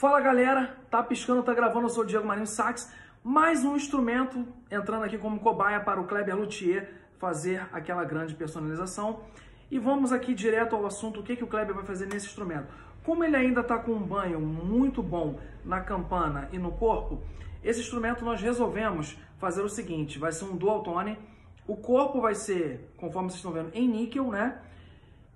Fala galera, tá piscando, tá gravando, eu sou o Diego Marinho Sax, mais um instrumento entrando aqui como cobaia para o Kleber Luthier fazer aquela grande personalização. E vamos aqui direto ao assunto, o que, que o Kleber vai fazer nesse instrumento. Como ele ainda está com um banho muito bom na campana e no corpo, esse instrumento nós resolvemos fazer o seguinte, vai ser um dual tone, o corpo vai ser, conforme vocês estão vendo, em níquel, né?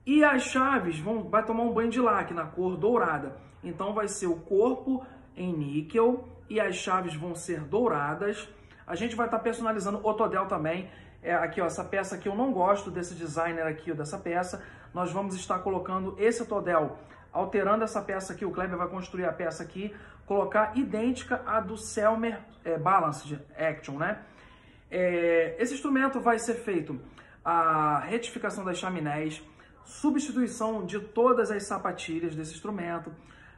E as chaves vão, vai tomar um banho de laque na cor dourada. Então vai ser o corpo em níquel e as chaves vão ser douradas. A gente vai estar tá personalizando o todel também. É, aqui, ó, essa peça aqui eu não gosto desse designer aqui, ó, dessa peça. Nós vamos estar colocando esse todel, alterando essa peça aqui. O Kleber vai construir a peça aqui, colocar idêntica à do Selmer é, Balanced Action, né? É, esse instrumento vai ser feito a retificação das chaminés, substituição de todas as sapatilhas desse instrumento,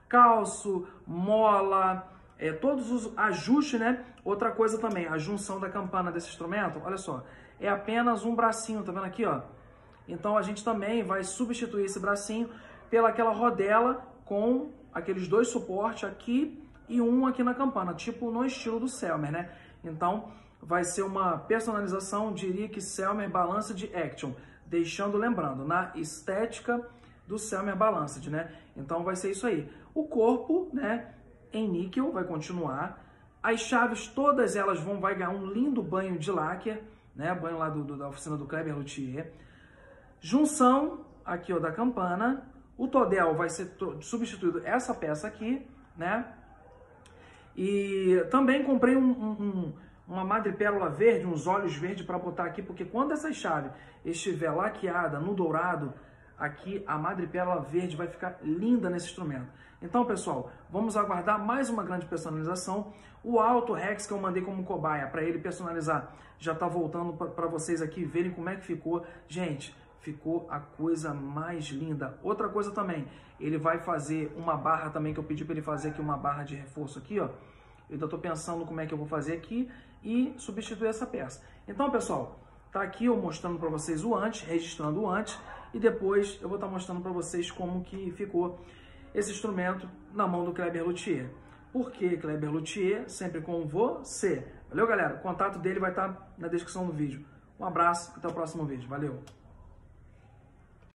calço, mola, é, todos os ajustes, né? Outra coisa também, a junção da campana desse instrumento, olha só, é apenas um bracinho, tá vendo aqui, ó? Então a gente também vai substituir esse bracinho pela aquela rodela com aqueles dois suportes aqui e um aqui na campana, tipo no estilo do Selmer, né? Então vai ser uma personalização, diria que Selmer Balance de Action deixando, lembrando, na estética do Selmer Balanced, né? Então vai ser isso aí. O corpo, né, em níquel vai continuar. As chaves, todas elas vão vai ganhar um lindo banho de lacquer, né? Banho lá do, do, da oficina do Kleber Luthier. Junção aqui ó, da campana. O todel vai ser substituído essa peça aqui, né? E também comprei um, um, um uma madrepérola verde, uns olhos verdes para botar aqui, porque quando essa chave estiver laqueada no dourado, aqui a madrepérola verde vai ficar linda nesse instrumento. Então, pessoal, vamos aguardar mais uma grande personalização. O Alto Rex que eu mandei como cobaia para ele personalizar já está voltando para vocês aqui verem como é que ficou. Gente, ficou a coisa mais linda. Outra coisa também, ele vai fazer uma barra também que eu pedi para ele fazer aqui uma barra de reforço aqui, ó eu ainda estou pensando como é que eu vou fazer aqui e substituir essa peça. Então, pessoal, tá aqui eu mostrando para vocês o antes, registrando o antes, e depois eu vou estar tá mostrando para vocês como que ficou esse instrumento na mão do Kleber Luthier. Por que Kleber Luthier? Sempre com você. Valeu, galera? O contato dele vai estar tá na descrição do vídeo. Um abraço, até o próximo vídeo. Valeu!